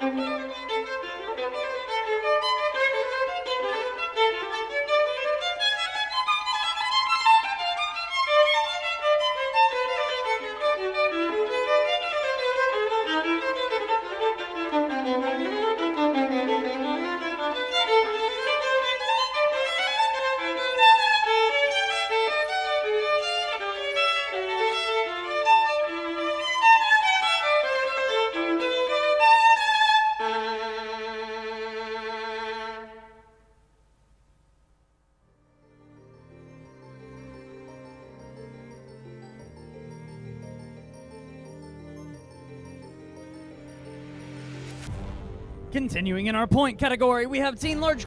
Música Continuing in our point category, we have Teen Large